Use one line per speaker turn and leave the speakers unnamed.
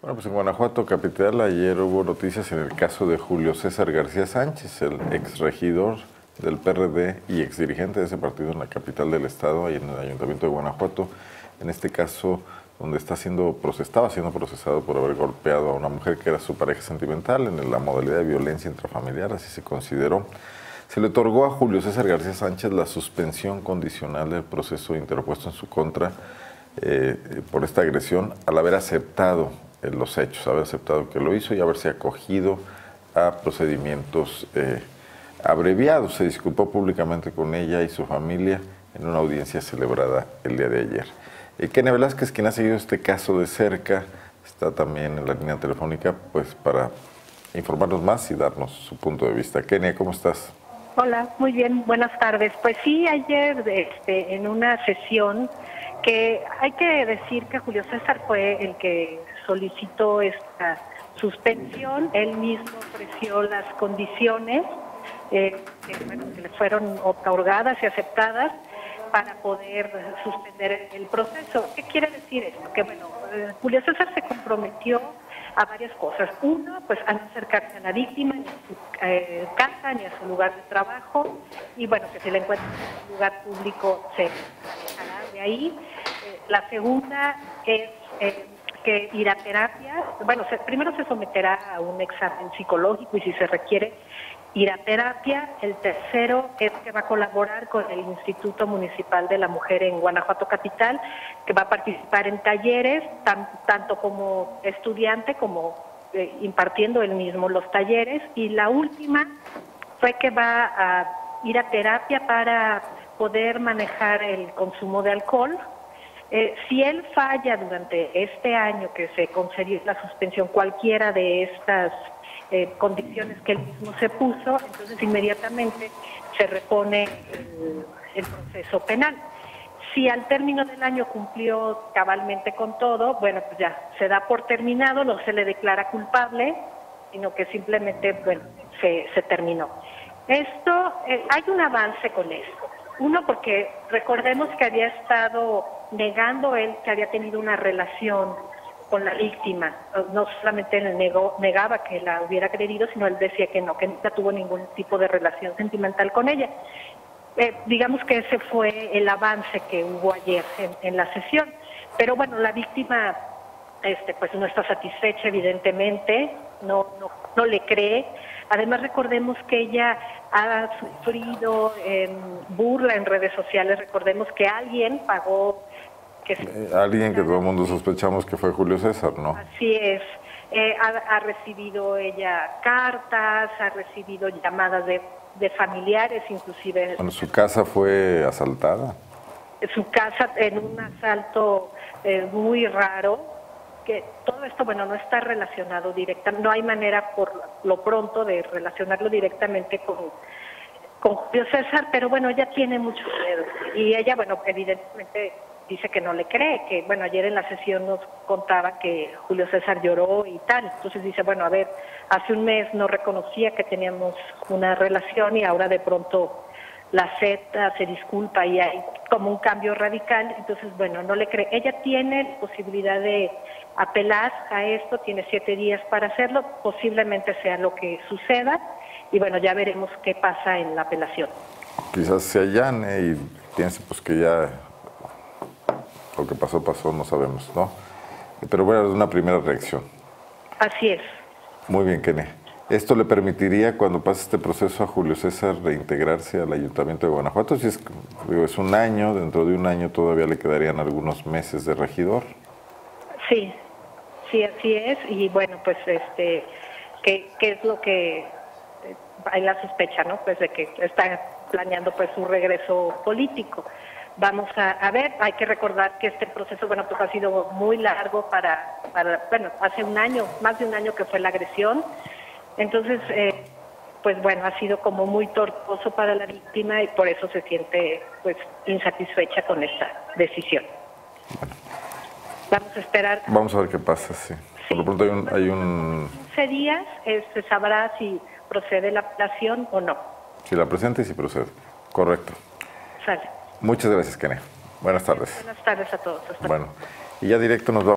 Bueno, pues en Guanajuato capital ayer hubo noticias en el caso de Julio César García Sánchez, el exregidor del PRD y exdirigente de ese partido en la capital del estado, ahí en el ayuntamiento de Guanajuato. En este caso, donde está siendo estaba siendo procesado por haber golpeado a una mujer que era su pareja sentimental en la modalidad de violencia intrafamiliar, así se consideró. Se le otorgó a Julio César García Sánchez la suspensión condicional del proceso interpuesto en su contra eh, por esta agresión al haber aceptado los hechos, haber aceptado que lo hizo y haberse acogido a procedimientos eh, abreviados. Se disculpó públicamente con ella y su familia en una audiencia celebrada el día de ayer. Eh, Kenia Velázquez, quien ha seguido este caso de cerca, está también en la línea telefónica pues para informarnos más y darnos su punto de vista. Kenia, ¿cómo estás?
Hola, muy bien, buenas tardes. Pues sí, ayer este, en una sesión que hay que decir que Julio César fue el que solicitó esta suspensión, él mismo ofreció las condiciones eh, que, le fueron otorgadas y aceptadas para poder suspender el proceso. ¿Qué quiere decir esto? Que bueno, eh, Julio César se comprometió a varias cosas. Uno, pues a no acercarse a la víctima, ni a su eh, casa, ni a su lugar de trabajo, y bueno, que si le encuentra en un lugar público se ahí. la segunda es que ir a terapia, bueno, primero se someterá a un examen psicológico y si se requiere ir a terapia. El tercero es que va a colaborar con el Instituto Municipal de la Mujer en Guanajuato Capital, que va a participar en talleres, tanto como estudiante como eh, impartiendo él mismo los talleres. Y la última fue que va a ir a terapia para poder manejar el consumo de alcohol eh, si él falla durante este año que se concedió la suspensión, cualquiera de estas eh, condiciones que él mismo se puso, entonces inmediatamente se repone el, proceso penal. Si al término del año cumplió cabalmente con todo, bueno, pues ya se da por terminado, no se le declara culpable, sino que simplemente, bueno, se, terminó. Esto, eh, hay un avance con esto. Uno, porque recordemos que había estado negando él que había tenido una relación con la víctima. No solamente él negó, negaba que la hubiera agredido, sino él decía que no, que nunca tuvo ningún tipo de relación sentimental con ella. Eh, digamos que ese fue el avance que hubo ayer en, la sesión. Pero bueno, la víctima este, pues no está satisfecha, evidentemente, no, no, no le cree. Además, recordemos que ella ha sufrido burla en redes sociales. Recordemos que alguien pagó. Que
eh, alguien que todo el mundo sospechamos que fue Julio César, ¿no?
Así es. Eh, ha, recibido ella cartas, ha recibido llamadas de, de familiares, inclusive.
Bueno, su casa fue asaltada.
Su casa en un asalto eh, muy raro, que todo esto, bueno, no está relacionado directamente, no hay manera por lo pronto de relacionarlo directamente con, con Julio César, pero bueno, ella tiene mucho miedo. Y ella, bueno, evidentemente dice que no le cree, que bueno, ayer en la sesión nos contaba que Julio César lloró y tal, entonces dice, bueno, a ver, hace un mes no reconocía que teníamos una relación y ahora de pronto la acepta, se disculpa y hay como un cambio radical, entonces bueno, no le cree. Ella tiene posibilidad de apelar a esto, tiene siete días para hacerlo, posiblemente sea lo que suceda y bueno, ya veremos qué pasa en la apelación.
Quizás se allane y piense pues que ya lo que pasó, pasó, no sabemos, ¿no? Pero bueno, es una primera reacción.
Así es.
Muy bien, Kene. ¿Esto le permitiría, cuando pase este proceso, a Julio César reintegrarse al Ayuntamiento de Guanajuato? Si es, es un año, dentro de un año todavía le quedarían algunos meses de regidor.
Sí, Sí, así es. Y bueno, pues, este, ¿qué, qué es lo que hay la sospecha, ¿no? Pues de que está planeando pues su regreso político. Vamos a, ver, hay que recordar que este proceso, bueno, pues ha sido muy largo para, para bueno, hace un año, más de un año que fue la agresión. Entonces, eh, pues bueno, ha sido como muy tortuoso para la víctima y por eso se siente pues insatisfecha con esta decisión. Vamos a esperar.
Vamos a ver qué pasa, sí. Por lo pronto hay un... Hay un...
15 días eh, se sabrá si procede la apelación o no.
Si la presenta y si procede. Correcto.
Sale.
Muchas gracias, Kenia. Buenas tardes.
Buenas tardes a todos.
bueno, y ya directo nos vamos.